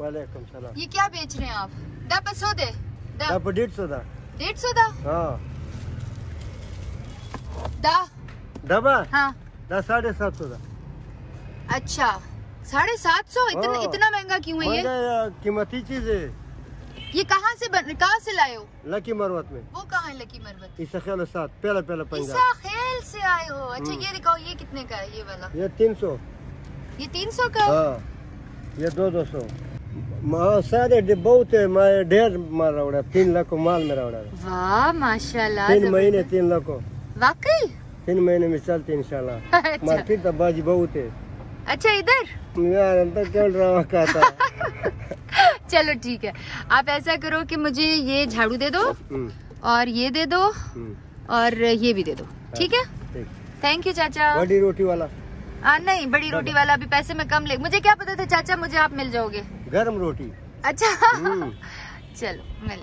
वालेकुम सलाम ये क्या बेच रहे हैं आप? दा पसो दे। डेढ़ सौ दा। डेढ़ सौ दा? हाँ। दा? डबा हाँ। दा साढ़े सात सौ दा। अच्छा। साढ़े सात सौ? इतना हाँ। इतना महँगा क्यों है ये? कीमती चीज़ है। ये कहाँ से बन कहाँ से लाए हो? लकी मरवत में। वो कहाँ है लकी मरवत? इस खेल साथ पहला पहला ईसा खेल से आए हो। अच्छा हम्म। ये दिखाओ ये कितने का है ये वाला? ये तीन सौ। ये तीन सौ का है? हाँ। ये दो दो सौ। सारे बहुत है मैं ढेर मार रहा हूँ तीन लाख को माल मेरा उड़ा वाह माशाल्लाह तीन महीने तीन लाख को वाकई तीन महीने में चलते इंशाल्लाह अच्छा मार्केट तो बाजी बहुत है अच्छा इधर यार अंतर क्यों ड्रामा कहता चलो ठीक है आप ऐसा करो कि मुझे ये झाड़ू दे दो और ये दे दो और ये भी दे दो ठीक है थैंक यू चाचा बड़ी रोटी वाला आ, नहीं बड़ी रोटी वाला अभी पैसे में कम ले मुझे क्या पता था चाचा मुझे आप मिल जाओगे गर्म रोटी। अच्छा। चलो चलो मिल